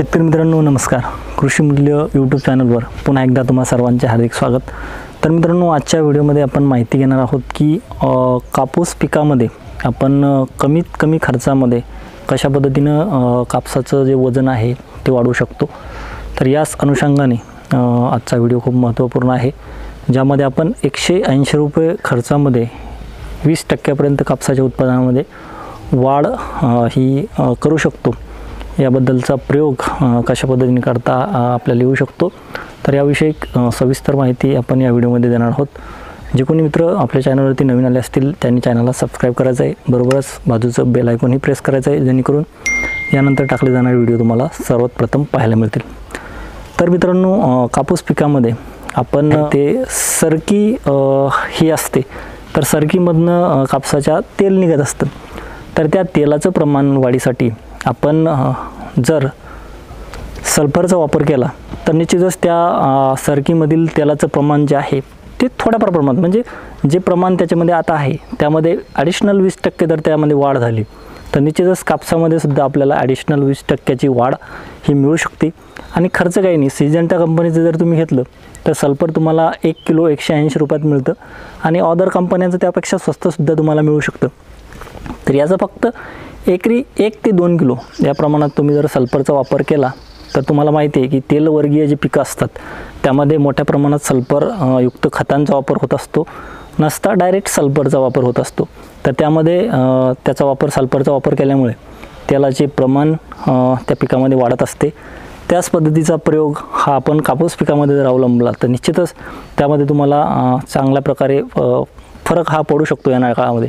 शेतकरी मित्रांनो नमस्कार. कृषी मूल्य यूट्यूब चॅनलवर पुन्हा एकदा तुम्हा सर्वांचे हार्दिक स्वागत. तर मित्रांनो आजच्या व्हिडिओमध्ये आपण माहिती घेणार आहोत की कापूस पिकामध्ये आपण कमीत कमी खर्चामध्ये कशा पद्धतीनं कापसाचं जे वजन आहे ते वाढवू शकतो. तर याच अनुषंगाने आजचा व्हिडिओ खूप महत्त्वपूर्ण आहे ज्यामध्ये आपण एकशे ऐंशी रुपये खर्चामध्ये वीस टक्क्यापर्यंत कापसाच्या उत्पादनामध्ये वाढ ही करू शकतो. याबद्दलचा प्रयोग कशा पद्धतीने करता आपल्याला येऊ शकतो. तर याविषयी सविस्तर माहिती आपण या व्हिडिओमध्ये देणार आहोत. जे कोणी मित्र आपल्या चॅनलवरती नवीन आले असतील त्यांनी चॅनलला सबस्क्राईब करायचं आहे. बरोबरच बाजूचं बेल आयकॉनही प्रेस करायचं आहे जेणेकरून यानंतर टाकले जाणारे व्हिडिओ तुम्हाला सर्वात प्रथम पाहायला मिळतील. तर मित्रांनो कापूस पिकामध्ये आपण ते सरकी ही असते. तर सरकीमधनं कापसाच्या तेल निघत असतं. तर त्या तेलाचं प्रमाण वाढीसाठी आपण जर सल्फरचा वापर केला तर निश्चितच त्या सरकीमधील तेलाचं प्रमाण जे आहे ते थोड्याफार प्रमाणात म्हणजे जे प्रमाण त्याच्यामध्ये आता आहे त्यामध्ये ॲडिशनल वीस टक्के जर त्यामध्ये वाढ झाली तर निश्चितच कापसामध्ये सुद्धा आपल्याला ॲडिशनल वीस टक्क्याची वाढ ही मिळू शकते. आणि खर्च काही नाही सिजंटा कंपनीचं जर तुम्ही घेतलं तर सल्फर तुम्हाला एक किलो एकशे ऐंशी रुपयात मिळतं. आणि ऑदर कंपन्यांचं त्यापेक्षा स्वस्तसुद्धा तुम्हाला मिळू शकतं. तर याचं फक्त एकरी एक ते दोन किलो. या प्रमाणात तुम्ही जर सल्फरचा वापर केला तर तुम्हाला माहिती आहे की तेलवर्गीय जे पिकं असतात त्यामध्ये मोठ्या प्रमाणात सल्फर युक्त खतांचा वापर होत असतो. नसता डायरेक्ट सल्फरचा वापर होत असतो. तर त्यामध्ये त्याचा वापर सल्फरचा वापर केल्यामुळे तेलाचे प्रमाण त्या पिकामध्ये वाढत असते त्याच पद्धतीचा प्रयोग हा आपण कापूस पिकामध्ये जर अवलंबला तर निश्चितच त्यामध्ये तुम्हाला चांगल्या प्रकारे फरक हा पडू शकतो या काळामध्ये.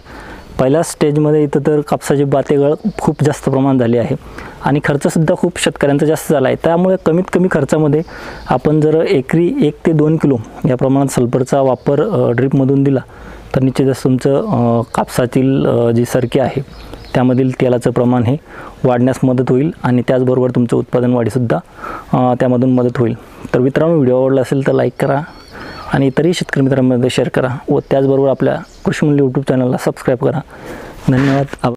पहिल्या स्टेजमध्ये इथं तर कापसाची बातेगळ खूप जास्त प्रमाण झाली आहे. आणि खर्चसुद्धा खूप शेतकऱ्यांचा जास्त झाला आहे. त्यामुळे कमीत कमी खर्चामध्ये आपण जर एकरी एक ते दोन किलो या प्रमाणात सल्फरचा वापर ड्रीपमधून दिला तर निश्चितच तुमचं कापसातील जी सरकी आहे त्यामधील तेलाचं प्रमाण हे वाढण्यास मदत होईल आणि त्याचबरोबर तुमचं उत्पादन वाढीसुद्धा त्यामधून मदत होईल. तर मित्रांनो व्हिडिओ आवडला असेल तर लाईक करा आणि इतरही शेतकरी मित्रांमध्ये शेअर करा व त्याचबरोबर आपल्या कृषीमूल्य यूट्यूब चॅनलला सबस्क्राईब करा. धन्यवाद.